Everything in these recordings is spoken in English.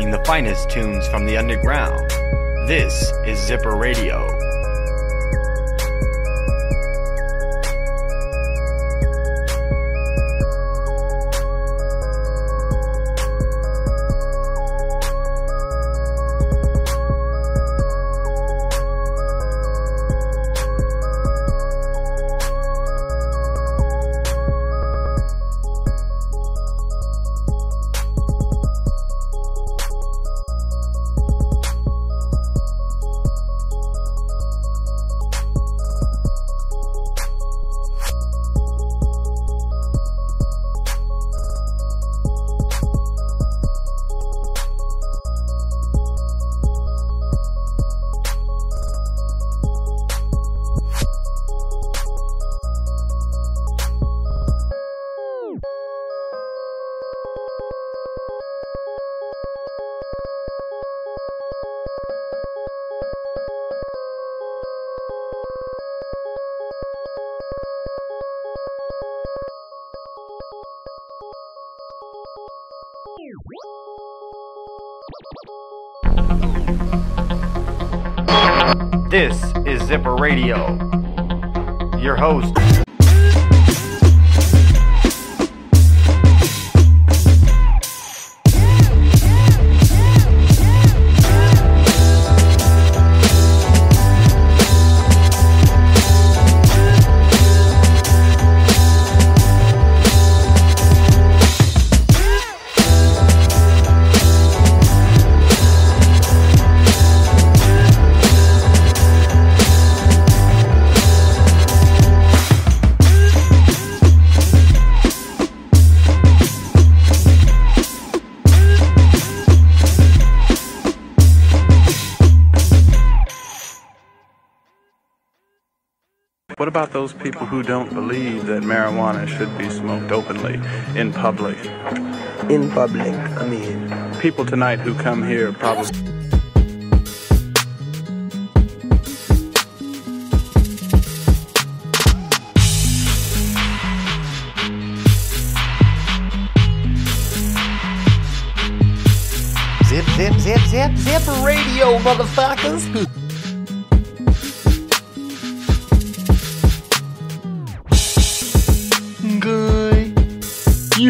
playing the finest tunes from the underground. This is Zipper Radio. This is Zipper Radio. Your host, about those people who don't believe that marijuana should be smoked openly in public? in public. I mean, People tonight who come here probably. Zip, zip, zip, zip, zip radio, motherfuckers.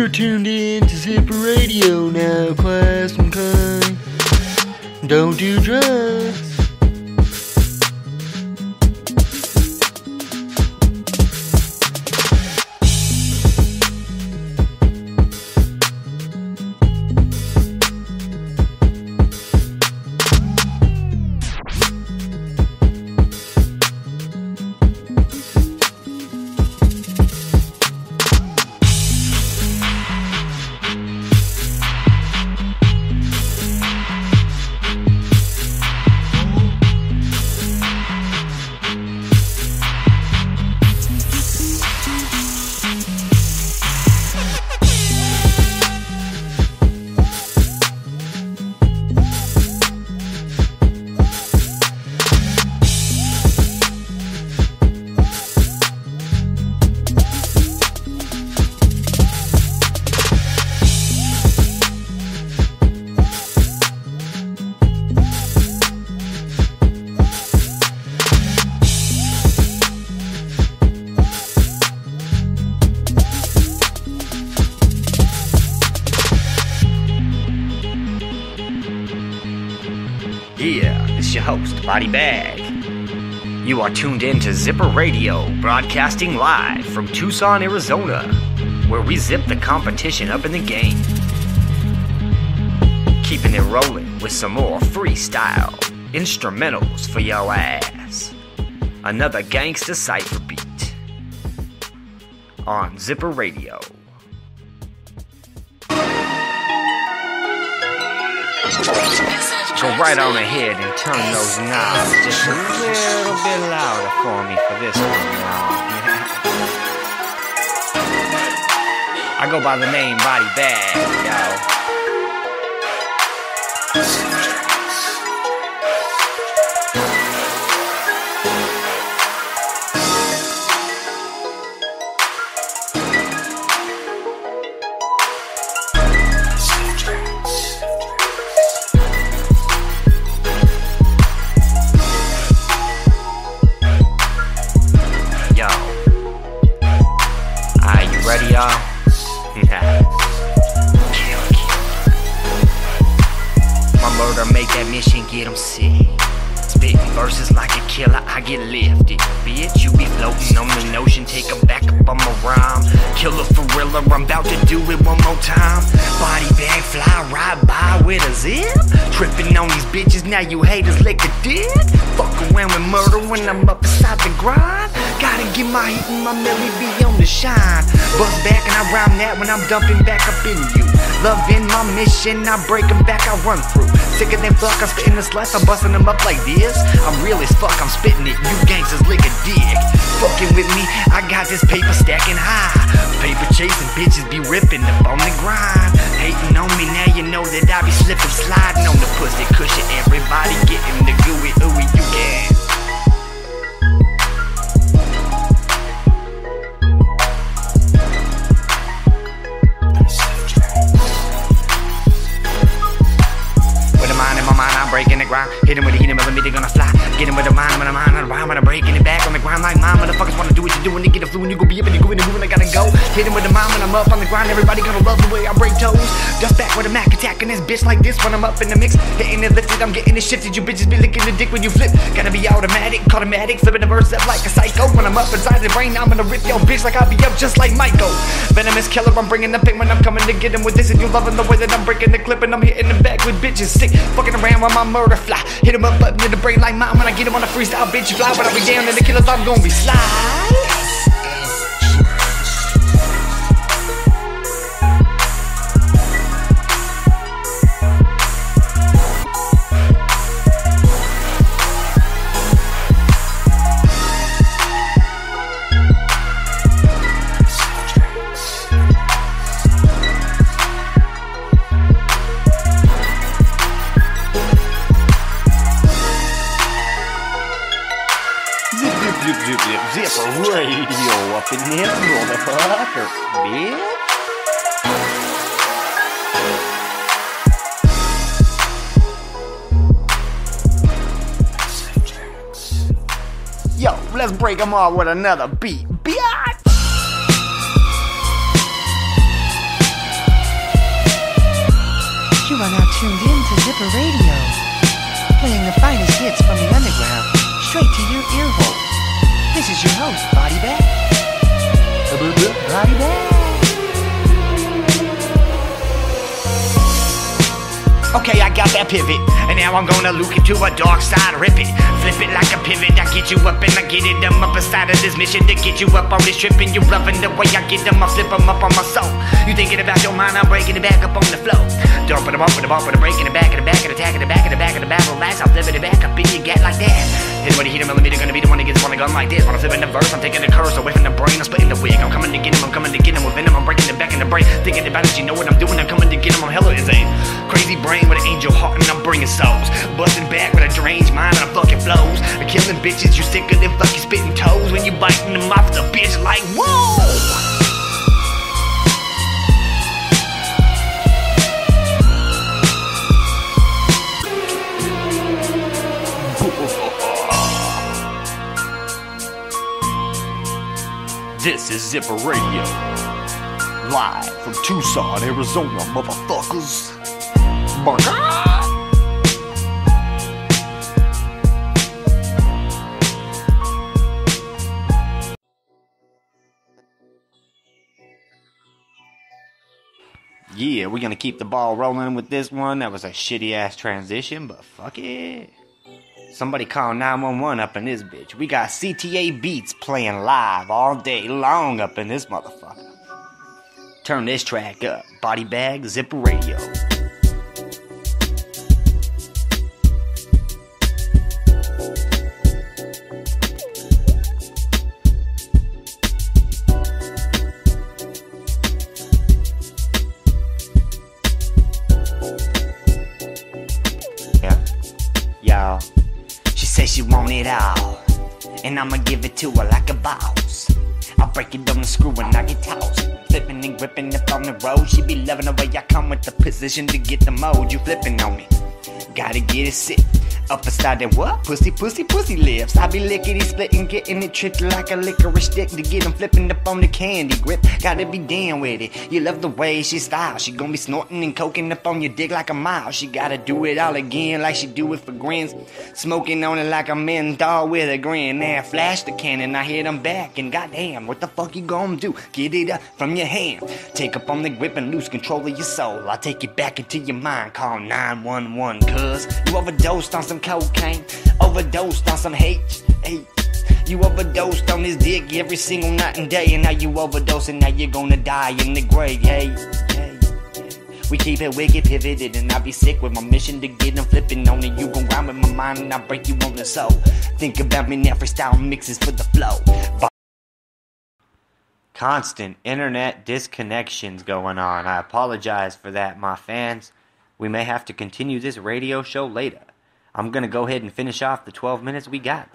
You're tuned in to Zipper Radio now, class and. Don't do drugs. Your host, Body Bag. You are tuned in to Zipper Radio, broadcasting live from Tucson, Arizona, where we zip the competition up in the game. Keeping it rolling with some more freestyle instrumentals for your ass. Another gangster cipher beat on Zipper Radio. Go right on ahead and turn those knobs just a little bit louder for me for this one, y'all. I go by the name Body Bag, y'all. Killer, I get lifted. Bitch, you be floating on the notion, take 'em back up on my rhyme. Killer for real, I'm about to do it one more time. Body bag fly, ride by with a zip. Tripping on these bitches, now you haters lick a dick. Fuck around with murder when I'm up beside the grind. Gotta get my heat and my melody be on the shine. Bust back and I rhyme that when I'm dumping back up in you. Loving my mission, I break 'em back, I run through. Sicker than fuck, I'm spitting the sluts, I'm busting them up like this. I'm real as fuck, I'm spitting it, you gangsters lick a dick. Fucking with me, I got this paper stacking high. Paper chasing bitches be ripping up on the grind. Hating on me, now you know that I be slipping, sliding on the pussy cushion. Everybody getting the gooey, ooey, you can. Hit him with the heat, millimeter gonna fly. Get him with a mind, a mind, on the rhyme, and I'm breaking it back on the ground like mine. Motherfuckers wanna do what you do when you get a flu and you gon' be up and you go in the moving, I gotta go. Hit him with the mind when I'm up on the grind. Everybody gonna love the way I break toes. Dust back with a Mac attacking this bitch like this when I'm up in the mix. Hitting it lifted, I'm getting it shifted. You bitches be licking the dick when you flip. Gotta be automatic, automatic, flipping the verse up like a psycho. When I'm up inside the brain, I'm gonna rip your bitch like I'll be up just like Michael. Venomous killer, I'm bringing the pain when I'm coming to get him with this. And you loving the way that I'm breaking the clip and I'm hitting the back with bitches sick. Fucking around with my murder fly. Hit him up up near the brain like mine when I get him on a freestyle bitch. Fly, but I'll be down and the killers, I'm gonna be slide. Zip, zip, zip, zip, zipper radio up in here, motherfucker, bitch. Yo, let's break them all with another beat, bitch. You are now tuned in to Zipper Radio, playing the finest hits from the underground straight to your ear hole. This is your host, Body Bag. Body Bag. Okay, I got that pivot, now I'm gonna look into a dark side, rip it, flip it like a pivot. I get you up and I get it. I'm up inside of this mission to get you up on this trip, and you loving the way I get them. I flip them up on my soul. You thinking about your mind? I'm breaking it back up on the flow. Dumping them up with the bump, with the breaking it back, and the back, and attack, and the back, and the back, and the back, relax. I'm flipping it back up in your gat like that. Hit hit a millimeter, gonna be the one that gets on the gun like this. When I'm flipping the verse, I'm taking the curse away from the brain. I'm splitting the wig. I'm coming to get him. I'm coming to get him with venom. I'm breaking it back in the brain. Thinking about it, you know what I'm doing. I'm coming to get him. I'm hella insane. Crazy brain with an angel heart, and I'm bringing souls. Busting back with a deranged mind and fucking flows. I'm killing bitches, you sicker than fucking spitting toes. When you biting them off the bitch like, whoa! This is Zipper Radio. Live from Tucson, Arizona, motherfuckers. Burger! Yeah, we're gonna keep the ball rolling with this one. That was a shitty ass transition, but fuck it. Somebody call 911 up in this bitch. We got CTA Beats playing live all day long up in this motherfucker. Turn this track up. Body Bag Zipper Radio. Want it all, and I'ma give it to her like a boss. I break it down the screw and I get tossed. Flipping and gripping up on the road. She be loving the way I come with the position to get the mode. You flipping on me. Gotta get it sit. Up side that what? Pussy, pussy, pussy lips. I be lickety splitting, getting it tripped like a licorice stick to get 'em flipping up on the candy grip. Gotta be damn with it. You love the way she styles. She gon' be snorting and coking up on your dick like a mouse. She gotta do it all again like she do it for grins. Smoking on it like a menthol with a grin. Now flash the cannon, I hit hit 'em back, and goddamn, what the fuck you gon' do? Get it up from your hand. Take up on the grip and lose control of your soul. I take it back into your mind. Call 911, cuz you overdosed on some cocaine, overdosed on some. Hey. You overdosed on this dick every single night and day, and now you overdosing, now you're gonna die in the grave. Hey, hey. We keep it wicked, pivoted, and I be sick with my mission to get them flipping on it. You gon' grind with my mind, and I break you on the soul. Think about me now, freestyle mixes for the flow. Constant internet disconnections going on. I apologize for that, my fans. We may have to continue this radio show later. I'm gonna go ahead and finish off the 12 minutes we got.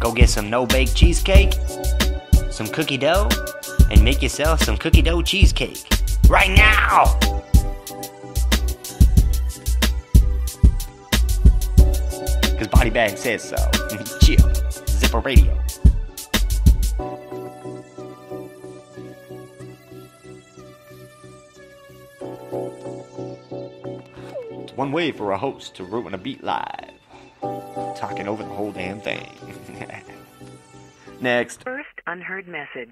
Go get some no bake cheesecake, some cookie dough, and make yourself some cookie dough cheesecake. Right now! Because Body Bag says so. Chill. Zipper Radio. It's one way for a host to ruin a beat live. Talking over the whole damn thing. Next. First unheard message.